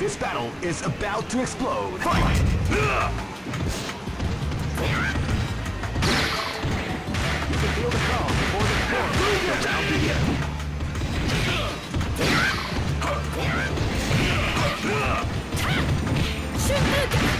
This battle is about to explode. Fight! You can feel the calm before the storm. Evil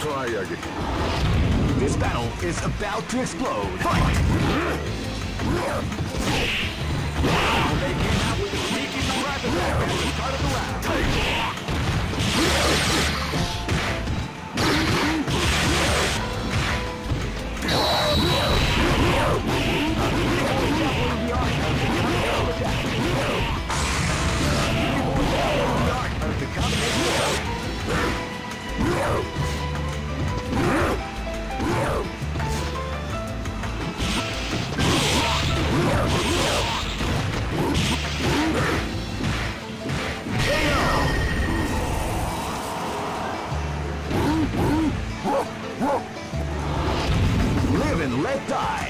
Try again. This battle is about to explode. Fight! They came out with a sneaky surprise at the start of the round. The let die.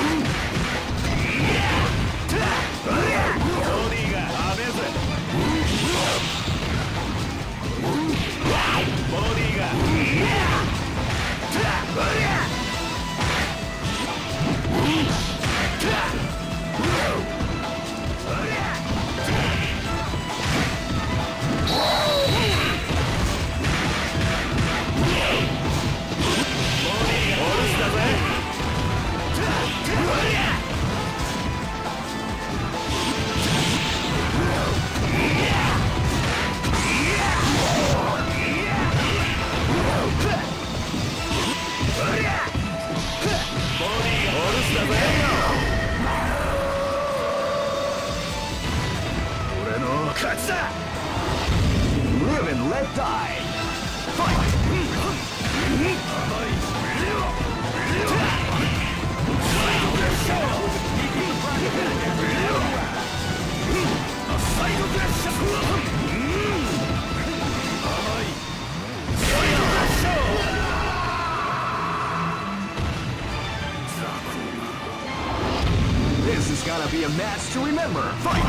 a match to remember. Fight!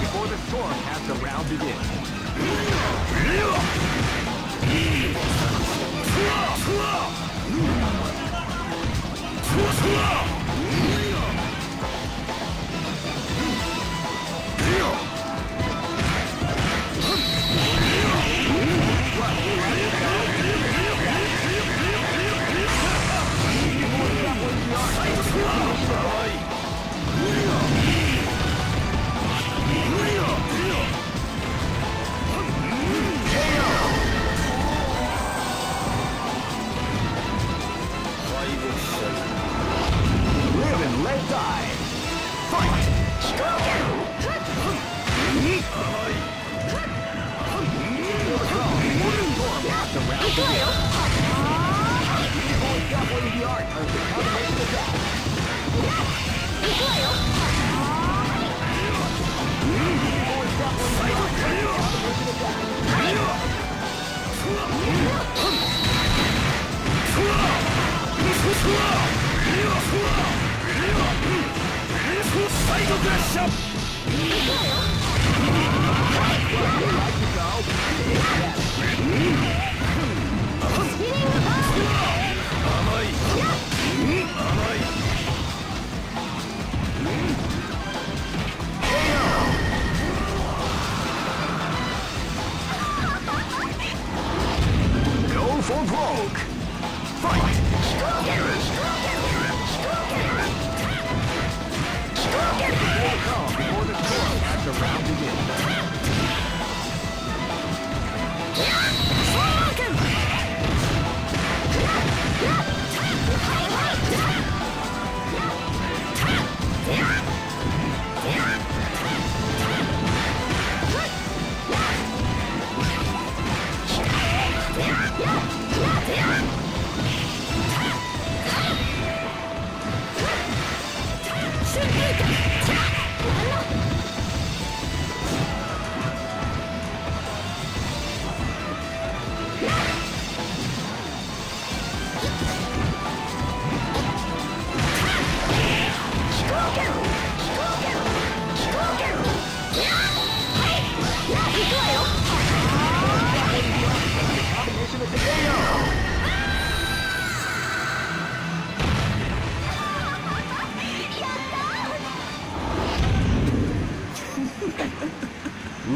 Before the storm has the round begin. The round begins. Boys got what the art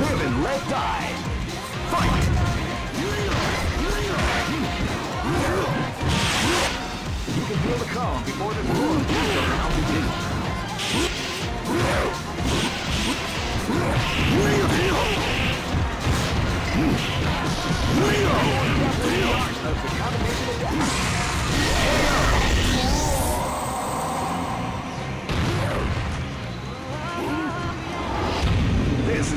Live and let die. Fight! You can feel the calm before the storm. Round begins. Of the combination attack. This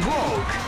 broke.